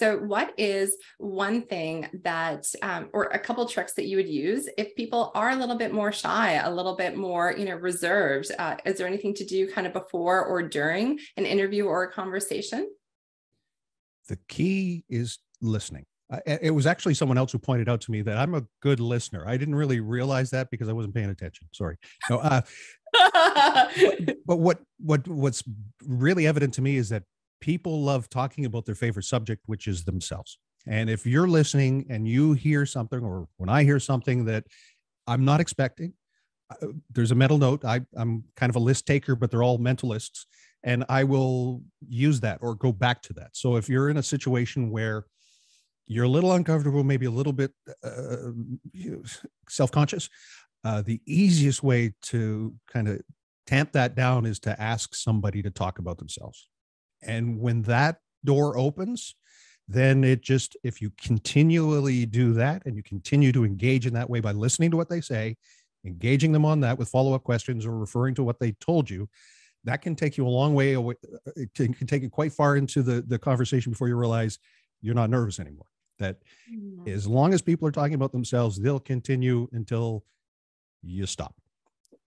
So, what is one thing that, um, or a couple tricks that you would use if people are a little bit more shy, a little bit more, you know, reserved? Uh, is there anything to do kind of before or during an interview or a conversation? The key is listening. it was actually someone else who pointed out to me that I'm a good listener. I didn't really realize that because I wasn't paying attention. Sorry. No, uh, but, but what what what's really evident to me is that people love talking about their favorite subject, which is themselves. And if you're listening and you hear something, or when I hear something that I'm not expecting, uh, there's a mental note. I, I'm kind of a list taker, but they're all mentalists, and I will use that or go back to that. So if you're in a situation where you're a little uncomfortable, maybe a little bit uh, self conscious, uh, the easiest way to kind of tamp that down is to ask somebody to talk about themselves. And when that door opens, then it just, if you continually do that and you continue to engage in that way by listening to what they say, engaging them on that with follow up questions or referring to what they told you, that can take you a long way away. It can, take you quite far into the, the conversation before you realize you're not nervous anymore. That mm-hmm. as long as people are talking about themselves, they'll continue until you stop.